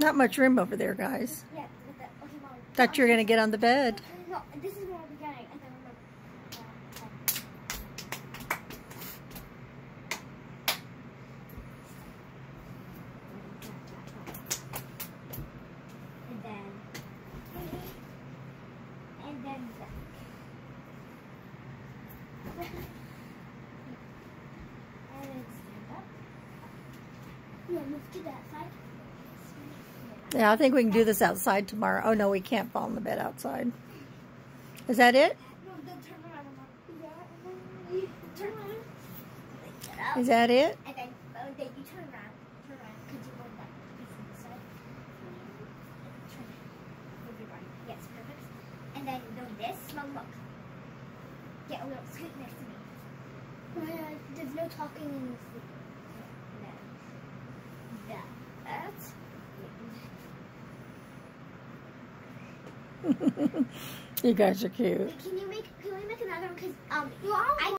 Not much room over there, guys. Yeah, the, okay, Mom. Thought you were going to get on the bed. No, this is where we're going. And then. Uh, and then, and then back. and then stand up. Yeah, move to that side. Yeah, I think we can do this outside tomorrow. Oh, no, we can't fall in the bed outside. Is that it? Is that it? Get a little scoot next to me. There's no talking in this. No. That. you guys are cute. Can you make, can we make another one? Because, um, I